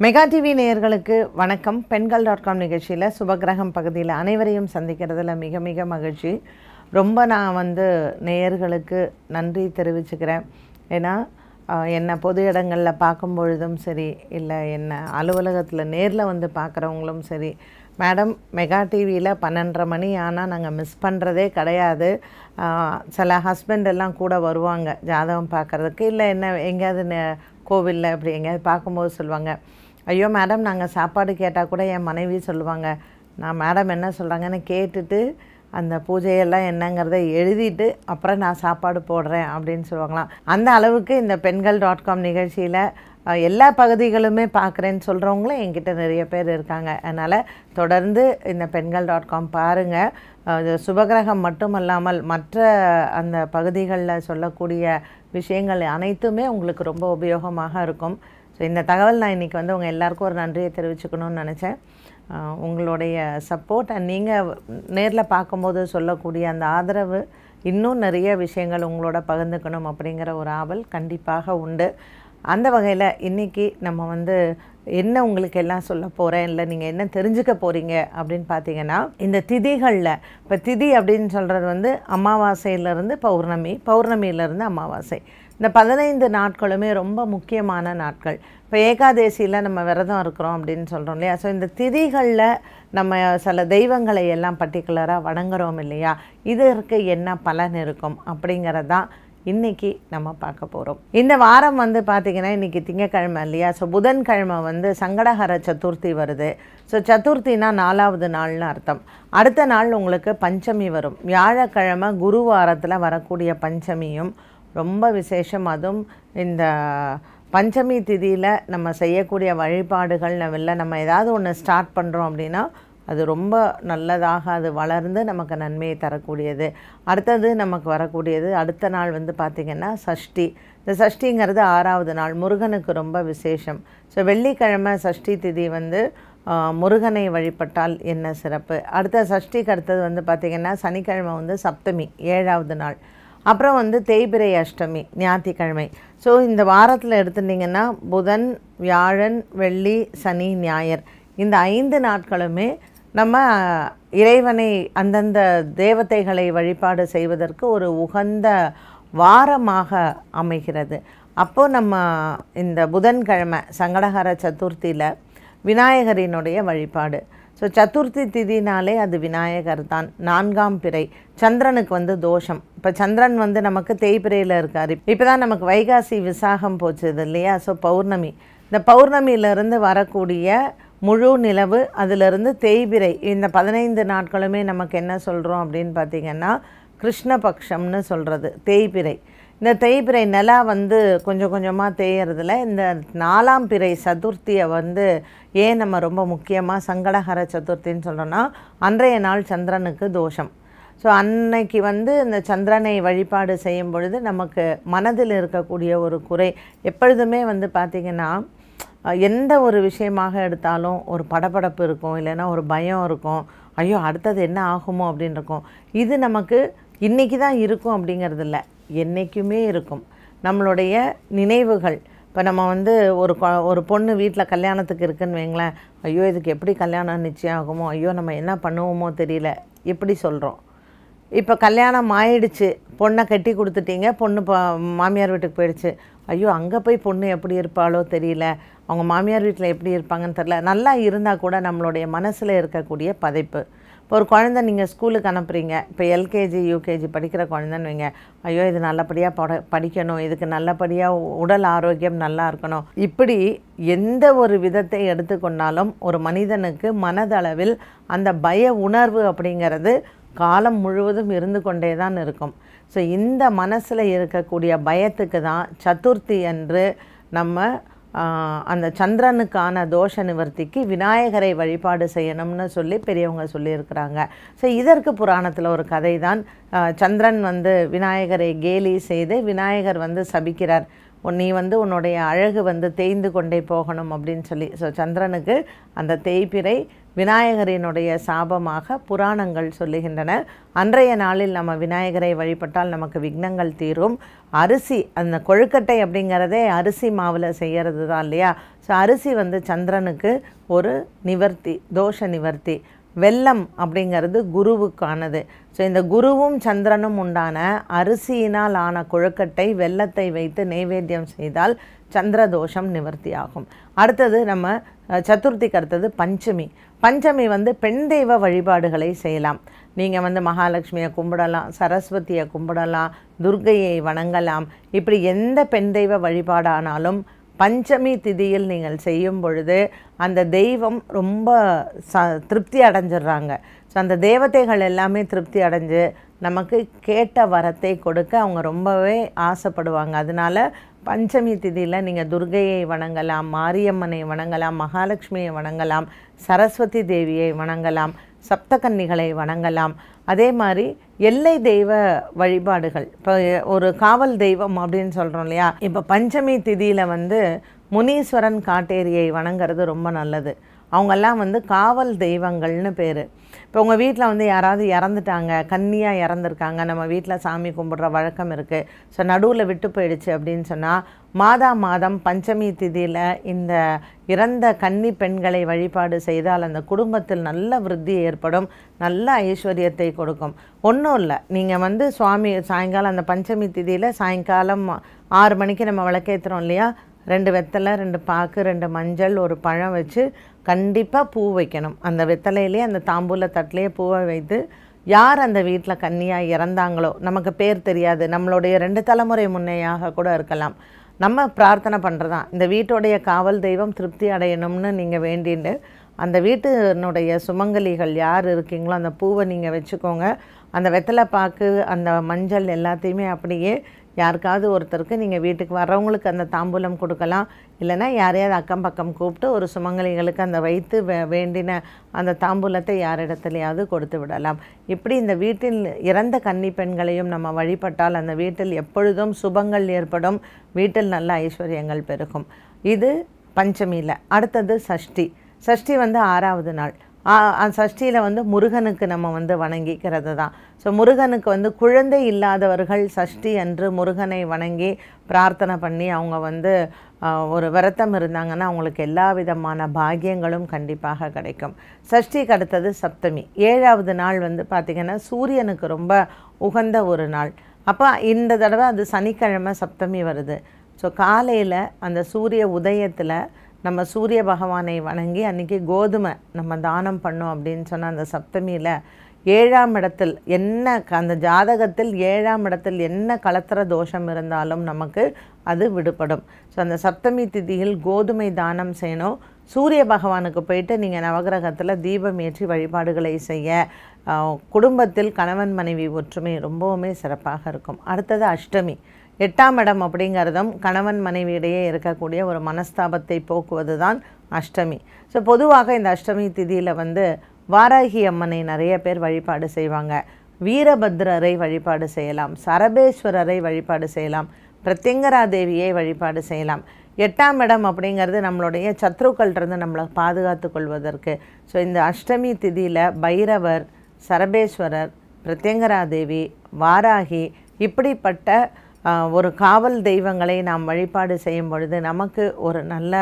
Mega TV நேயர்களுக்கு வணக்கம். பெண்கள் டாட் காம் நிகழ்ச்சியில் சுபகிரகம் பகுதியில் அனைவரையும் சந்திக்கிறதுல மிக மிக மகிழ்ச்சி. ரொம்ப நான் வந்து நேயர்களுக்கு நன்றி தெரிவிச்சுக்கிறேன். ஏன்னா என்னை பொது இடங்களில் பார்க்கும் பொழுதும் சரி இல்லை என்னை அலுவலகத்தில் நேரில் வந்து பார்க்குறவங்களும் சரி மேடம் மெகா டிவியில் பன்னெண்டரை மணி ஆனால் நாங்கள் மிஸ் பண்ணுறதே கிடையாது. சில ஹஸ்பண்ட் எல்லாம் கூட வருவாங்க ஜாதகம் பார்க்குறதுக்கு. இல்லை என்ன எங்கேயாவது நெ- கோவிலில் அப்படி எங்கேயாவது பார்க்கும்போது சொல்லுவாங்க ஐயோ மேடம் நாங்கள் சாப்பாடு கேட்டால் கூட என் மனைவி சொல்லுவாங்க நான் மேடம் என்ன சொல்கிறாங்கன்னு கேட்டுட்டு அந்த பூஜையெல்லாம் என்னங்கிறத எழுதிட்டு அப்புறம் நான் சாப்பாடு போடுறேன் அப்படின்னு சொல்லுவாங்களாம். அந்த அளவுக்கு இந்த பெண்கள் டாட் காம் நிகழ்ச்சியில் எல்லா பகுதிகளுமே பார்க்குறேன்னு சொல்கிறவங்களும் என்கிட்ட நிறைய பேர் இருக்காங்க. அதனால் தொடர்ந்து இந்த பெண்கள் டாட் காம் பாருங்கள் சுபகிரகம் மட்டுமல்லாமல் மற்ற அந்த பகுதிகளில் சொல்லக்கூடிய விஷயங்கள் அனைத்துமே உங்களுக்கு ரொம்ப உபயோகமாக இருக்கும். ஸோ இந்த தகவல் நான் இன்றைக்கி வந்து உங்கள் எல்லாருக்கும் ஒரு நன்றியை தெரிவிச்சுக்கணும்னு நினச்சேன். உங்களுடைய சப்போர்ட் அண்ட் நீங்கள் நேரில் பார்க்கும்போது சொல்லக்கூடிய அந்த ஆதரவு இன்னும் நிறைய விஷயங்கள் உங்களோட பகிர்ந்துக்கணும் அப்படிங்கிற ஒரு ஆவல் கண்டிப்பாக உண்டு. அந்த வகையில் இன்றைக்கி நம்ம வந்து என்ன உங்களுக்கு எல்லாம் சொல்ல போகிறேன் இல்லை நீங்கள் என்ன தெரிஞ்சுக்க போகிறீங்க அப்படின்னு பார்த்தீங்கன்னா இந்த திதிகளில் இப்போ திதி அப்படின்னு சொல்கிறது வந்து அமாவாசையிலேருந்து பௌர்ணமி பௌர்ணமியிலேருந்து அமாவாசை. இந்த பதினைந்து நாட்களுமே ரொம்ப முக்கியமான நாட்கள். இப்போ ஏகாதேசியில் நம்ம விரதம் இருக்கிறோம் அப்படின்னு சொல்கிறோம் இல்லையா? ஸோ இந்த திதிகளில் நம்ம சில தெய்வங்களை எல்லாம் பர்டிகுலராக வணங்குறோம் இல்லையா? இதற்கு என்ன பலன் இருக்கும் அப்படிங்கிறதான் இன்னைக்கு இன்றைக்கி நம்ம பார்க்க போகிறோம் இந்த வாரம் வந்து பார்த்திங்கன்னா இன்றைக்கி திங்கக்கிழமை இல்லையா? ஸோ புதன்கிழமை வந்து சங்கடஹர சதுர்த்தி வருது. ஸோ சதுர்த்தினா நாலாவது நாள்னு அர்த்தம். அடுத்த நாள் உங்களுக்கு பஞ்சமி வரும். வியாழக்கிழமை குருவாரத்தில் வரக்கூடிய பஞ்சமியும் ரொம்ப விசேஷம். அதுவும் இந்த பஞ்சமி திதியில் நம்ம செய்யக்கூடிய வழிபாடுகள் இல்லை நம்ம ஏதாவது ஒன்று ஸ்டார்ட் பண்ணுறோம் அப்படின்னா அது ரொம்ப நல்லதாக அது வளர்ந்து நமக்கு நன்மையை தரக்கூடியது. அடுத்தது நமக்கு வரக்கூடியது அடுத்த நாள் வந்து பார்த்திங்கன்னா சஷ்டி. இந்த சஷ்டிங்கிறது ஆறாவது நாள் முருகனுக்கு ரொம்ப விசேஷம். ஸோ வெள்ளிக்கிழமை சஷ்டி திதி வந்து முருகனை வழிபட்டால் என்ன சிறப்பு? அடுத்த சஷ்டிக்கு அடுத்தது வந்து பார்த்திங்கன்னா சனிக்கிழமை வந்து சப்தமி ஏழாவது நாள். அப்புறம் வந்து தேய்பிரை அஷ்டமி ஞாயிற்றுக்கிழமை. ஸோ இந்த வாரத்தில் எடுத்துட்டிங்கன்னா புதன் வியாழன் வெள்ளி சனி ஞாயிறு. இந்த ஐந்து நாட்களுமே நம்ம இறைவனை அந்தந்த தேவதைகளை வழிபாடு செய்வதற்கு ஒரு உகந்த வாரமாக அமைகிறது. அப்போது நம்ம இந்த புதன்கிழமை சங்கடகர சதுர்த்தியில் விநாயகரினுடைய வழிபாடு. ஸோ சதுர்த்தி திதினாலே அது விநாயகர் தான். நான்காம் பிறை. சந்திரனுக்கு வந்து தோஷம். இப்போ சந்திரன் வந்து நமக்கு தேய்பிரையில் இருக்கார். இப்போ தான் நமக்கு வைகாசி விசாகம் போச்சுது இல்லையா? ஸோ பௌர்ணமி. இந்த பௌர்ணமியிலிருந்து வரக்கூடிய முழு நிலவு அதிலிருந்து தேய்பிரை. இந்த பதினைந்து நாட்களுமே நமக்கு என்ன சொல்கிறோம் அப்படின்னு பார்த்தீங்கன்னா கிருஷ்ணபக்ஷம்னு சொல்கிறது தேய்பிரை. இந்த தேய்பிறை நிலா வந்து கொஞ்சம் கொஞ்சமாக தேயறதுல இந்த நாலாம் பிறை சதுர்த்தியை வந்து ஏன் நம்ம ரொம்ப முக்கியமாக சங்கடஹர சதுர்த்தின்னு சொல்கிறோன்னா அன்றைய நாள் சந்திரனுக்கு தோஷம். ஸோ அன்னைக்கு வந்து இந்த சந்திரனை வழிபாடு செய்யும் பொழுது நமக்கு மனதில் இருக்கக்கூடிய ஒரு குறை எப்பொழுதுமே வந்து பார்த்திங்கன்னா எந்த ஒரு விஷயமாக எடுத்தாலும் ஒரு படபடப்பு இருக்கும் இல்லைன்னா ஒரு பயம் இருக்கும் ஐயோ அடுத்தது என்ன ஆகுமோ அப்படின்னு இருக்கும். இது நமக்கு இன்றைக்கி தான் இருக்கும் அப்படிங்கிறது இல்லை என்றைக்குமே இருக்கும். நம்மளுடைய நினைவுகள். இப்போ நம்ம வந்து ஒரு ஒரு பொண்ணு வீட்டில் கல்யாணத்துக்கு இருக்குன்னு வைங்களேன் ஐயோ இதுக்கு எப்படி கல்யாணம் நிச்சயம் ஆகுமோ ஐயோ நம்ம என்ன பண்ணுவோமோ தெரியல. எப்படி சொல்கிறோம் இப்போ கல்யாணம் ஆயிடுச்சு. பொண்ணை கட்டி கொடுத்துட்டீங்க. பொண்ணு பா மாமியார் வீட்டுக்கு போயிடுச்சு. ஐயோ அங்கே போய் பொண்ணு எப்படி இருப்பாளோ தெரியல. அவங்க மாமியார் வீட்டில் எப்படி இருப்பாங்கன்னு தெரில நல்லா இருந்தால் கூட நம்மளுடைய மனசில் இருக்கக்கூடிய பதைப்பு. ஒரு குழந்தை நீங்கள் ஸ்கூலுக்கு அனுப்புகிறீங்க இப்போ எல்கேஜி யூகேஜி படிக்கிற குழந்தைன்னு வைங்க. ஐயோ இது நல்லபடியாக பட படிக்கணும். இதுக்கு நல்லபடியாக உடல் ஆரோக்கியம் நல்லா இருக்கணும். இப்படி எந்த ஒரு விதத்தை எடுத்துக்கொண்டாலும் ஒரு மனிதனுக்கு மனதளவில் அந்த பய உணர்வு அப்படிங்கிறது காலம் முழுவதும் இருந்து கொண்டே தான் இருக்கும். ஸோ இந்த மனசில் இருக்கக்கூடிய பயத்துக்கு தான் சதுர்த்தி என்று நம்ம அந்த சந்திரனுக்கான தோஷ நிவர்த்திக்கு விநாயகரை வழிபாடு செய்யணும்னு சொல்லி பெரியவங்க சொல்லியிருக்கிறாங்க. ஸோ இதற்கு புராணத்தில் ஒரு கதை தான் சந்திரன் வந்து விநாயகரை கேலி செய்து விநாயகர் வந்து சபிக்கிறார். நீ வந்து உன்னுடைய அழகு வந்து தேய்ந்து கொண்டே போகணும் அப்படின்னு சொல்லி. ஸோ சந்திரனுக்கு அந்த தேய்பிறை விநாயகரினுடைய சாபமாக புராணங்கள் சொல்லுகின்றன. அன்றைய நாளில் நம்ம விநாயகரை வழிபட்டால் நமக்கு விக்னங்கள் தீரும். அரிசி அந்த கொழுக்கட்டை அப்படிங்கிறதே அரிசி மாவில் செய்கிறது தான் இல்லையா? ஸோ அரிசி வந்து சந்திரனுக்கு ஒரு நிவர்த்தி தோஷ நிவர்த்தி. வெல்லம் அப்படிங்கிறது குருவுக்கானது. ஸோ இந்த குருவும் சந்திரனும் உண்டான அரிசியினால் ஆன கொழுக்கட்டை வெல்லத்தை வைத்து நைவேத்தியம் செய்தால் சந்திர தோஷம் நிவர்த்தி ஆகும் அடுத்தது நம்ம சதுர்த்திக்கு அடுத்தது பஞ்சமி. பஞ்சமி வந்து பெண் தெய்வ வழிபாடுகளை செய்யலாம். நீங்கள் வந்து மகாலட்சுமியை கும்பிடலாம் சரஸ்வதியை கும்பிடலாம் துர்கையை வணங்கலாம். இப்படி எந்த பெண் தெய்வ வழிபாடானாலும் பஞ்சமி திதியில் நீங்கள் செய்யும் பொழுது அந்த தெய்வம் ரொம்ப ச திருப்தி அடைஞ்சிடுறாங்க. ஸோ அந்த தேவதைகள் எல்லாமே திருப்தி அடைஞ்சு நமக்கு கேட்ட வரத்தை கொடுக்க அவங்க ரொம்பவே ஆசைப்படுவாங்க. அதனால பஞ்சமி திதியில் நீங்கள் துர்கையை வணங்கலாம் மாரியம்மனை வணங்கலாம் மகாலட்சுமியை வணங்கலாம் சரஸ்வதி தேவியை வணங்கலாம். சப்தகன்னிகளை வணங்கலாம். அதே மாதிரி எல்லை தெய்வ வழிபாடுகள். இப்போ ஒரு காவல் தெய்வம் அப்படின்னு சொல்கிறோம் இல்லையா? இப்போ பஞ்சமி திதியில் வந்து முனீஸ்வரன் காட்டேரியை வணங்குறது ரொம்ப நல்லது. அவங்கெல்லாம் வந்து காவல் தெய்வங்கள்னு பேர். இப்போ உங்கள் வீட்டில் வந்து யாராவது இறந்துட்டாங்க கன்னியாக இறந்துருக்காங்க நம்ம வீட்டில் சாமி கும்பிட்ற வழக்கம் இருக்குது ஸோ நடுவில் விட்டு போயிடுச்சு அப்படின்னு சொன்னால் மாதா மாதம் பஞ்சமி திதியில் இந்த இறந்த கன்னி பெண்களை வழிபாடு செய்தால் அந்த குடும்பத்தில் நல்ல விருத்தி ஏற்படும் நல்ல ஐஸ்வர்யத்தை கொடுக்கும். ஒன்றும் இல்லை. நீங்கள் வந்து சுவாமி சாயங்காலம் அந்த பஞ்சமி திதியில் சாயங்காலம் ஆறு மணிக்கு நம்ம விளக்கேற்றுறோம் இல்லையா? ரெண்டு வெத்தலை ரெண்டு பாக்கு ரெண்டு மஞ்சள் ஒரு பழம் வச்சு கண்டிப்பாக பூ வைக்கணும். அந்த வெத்தலையிலே அந்த தாம்பூல தட்டிலே பூவை வைத்து யார் அந்த வீட்டில் கன்னியாக இறந்தாங்களோ நமக்கு பேர் தெரியாது நம்மளுடைய ரெண்டு தலைமுறை முன்னையாக கூட இருக்கலாம். நம்ம பிரார்த்தனை பண்ணுறதான் இந்த வீட்டுடைய காவல் தெய்வம் திருப்தி அடையணும்னு நீங்கள் வேண்டிட்டு அந்த வீட்டினுடைய சுமங்கலிகள் யார் இருக்கீங்களோ அந்த பூவை நீங்கள் வச்சுக்கோங்க. அந்த வெத்தலை பாக்கு அந்த மஞ்சள் எல்லாத்தையுமே அப்படியே யாருக்காவது ஒருத்தருக்கு நீங்கள் வீட்டுக்கு வர்றவங்களுக்கு அந்த தாம்பூலம் கொடுக்கலாம். இல்லைன்னா யாரையாவது அக்கம் பக்கம் கூப்பிட்டு ஒரு சுமங்கலிகளுக்கு அந்த வைத்து வே வேண்டின அந்த தாம்பூலத்தை யாரிடத்துலையாவது கொடுத்து விடலாம். இப்படி இந்த வீட்டில் இறந்த கன்னி பெண்களையும் நம்ம வழிபட்டால் அந்த வீட்டில் எப்பொழுதும் சுபங்கள் ஏற்படும். வீட்டில் நல்ல ஐஸ்வர்யங்கள் பெருகும். இது பஞ்சமியில். அடுத்தது சஷ்டி. சஷ்டி வந்து ஆறாவது நாள். சஷ்டியில் வந்து முருகனுக்கு நம்ம வந்து வணங்கிக்கிறது தான் ஸோ முருகனுக்கு வந்து குழந்தை இல்லாதவர்கள் சஷ்டி அன்று முருகனை வணங்கி பிரார்த்தனை பண்ணி அவங்க வந்து ஒரு விரத்தம் இருந்தாங்கன்னா அவங்களுக்கு எல்லா விதமான பாகியங்களும் கண்டிப்பாக கிடைக்கும். சஷ்டிக்கு அடுத்தது சப்தமி. ஏழாவது நாள் வந்து பார்த்திங்கன்னா சூரியனுக்கு ரொம்ப உகந்த ஒரு நாள். அப்போ இந்த தடவை அது சனிக்கிழமை சப்தமி வருது. ஸோ காலையில் அந்த சூரிய உதயத்தில் நம்ம சூரிய பகவானை வணங்கி அன்றைக்கி கோதுமை நம்ம தானம் பண்ணோம் அப்படின்னு சொன்னால் அந்த சப்தமியில் ஏழாம் இடத்தில் என்ன க- அந்த ஜாதகத்தில் ஏழாம் இடத்தில் என்ன கலத்திர தோஷம் இருந்தாலும் நமக்கு அது விடுபடும். ஸோ அந்த சப்தமி திதியில் கோதுமை தானம் செய்யணும். சூரிய பகவானுக்கு போயிட்டு நீங்கள் நவகிரகத்தில் தீபம் ஏற்றி வழிபாடுகளை செய்ய குடும்பத்தில் கணவன் மனைவி ஒற்றுமை ரொம்பவுமே சிறப்பாக இருக்கும். அடுத்தது அஷ்டமி. எட்டாம் இடம் அப்படிங்கிறதும் கணவன் மனைவியிடையே இருக்கக்கூடிய ஒரு மனஸ்தாபத்தை போக்குவது தான் அஷ்டமி. ஸோ பொதுவாக இந்த அஷ்டமி திதியில் வந்து வாராகி அம்மனை நிறைய பேர் வழிபாடு செய்வாங்க. வீரபத்ரரை வழிபாடு செய்யலாம். சரபேஸ்வரரை வழிபாடு செய்யலாம். பிரத்யங்கரா தேவியை வழிபாடு செய்யலாம். எட்டாம் இடம் அப்படிங்கிறது நம்மளுடைய சத்ருக்கள்கிட்ட நம்மளை பாதுகாத்து கொள்வதற்கு. ஸோ இந்த அஷ்டமி திதியில் பைரவர் சரபேஸ்வரர் பிரத்யங்கரா தேவி வாராகி இப்படிப்பட்ட ஒரு காவல் தெய்வங்களை நாம் வழிபாடு செய்யும் பொழுது நமக்கு ஒரு நல்ல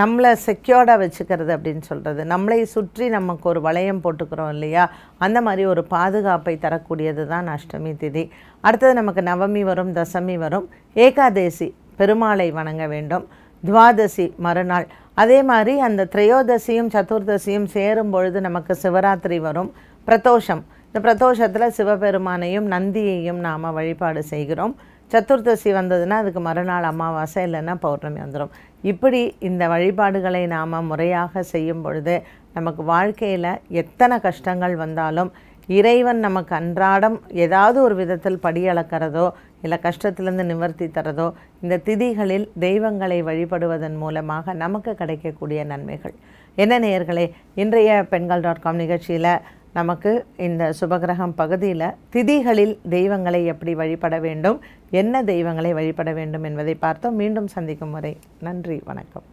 நம்மளை செக்யூர்டாக வச்சுக்கிறது அப்படின்னு சொல்கிறது நம்மளை சுற்றி நமக்கு ஒரு வளையம் போட்டுக்கிறோம் இல்லையா? அந்த மாதிரி ஒரு பாதுகாப்பை தரக்கூடியது தான் அஷ்டமி திதி. அடுத்தது நமக்கு நவமி வரும் தசமி வரும். ஏகாதேசி பெருமாளை வணங்க வேண்டும். துவாதசி மறுநாள். அதே மாதிரி அந்த திரையோதசியும் சதுர்தசியும் சேரும் பொழுது நமக்கு சிவராத்திரி வரும். பிரதோஷம். இந்த பிரதோஷத்தில் சிவபெருமானையும் நந்தியையும் நாம் வழிபாடு செய்கிறோம். சதுர்தசி வந்ததுன்னா அதுக்கு மறுநாள் அமாவாசை இல்லைன்னா பௌர்ணமி வந்துடும் இப்படி இந்த வழிபாடுகளை நாம் முறையாக செய்யும் பொழுது நமக்கு வாழ்க்கையில் எத்தனை கஷ்டங்கள் வந்தாலும் இறைவன் நமக்கு அன்றாடம் ஏதாவது ஒரு விதத்தில் படியளக்கிறதோ இல்லை கஷ்டத்திலேருந்து நிவர்த்தி தரதோ இந்த திதிகளில் தெய்வங்களை வழிபடுவதன் மூலமாக நமக்கு கிடைக்கக்கூடிய நன்மைகள். என்ன நேயர்களே இன்றைய பெண்கள் டாட் காம் நிகழ்ச்சியில் நமக்கு இந்த சுபகிரகம் பகுதியில் திதிகளில் தெய்வங்களை எப்படி வழிபட வேண்டும் என்ன தெய்வங்களை வழிபட வேண்டும் என்பதை பார்த்தோம். மீண்டும் சந்திக்கும் முறை நன்றி வணக்கம்.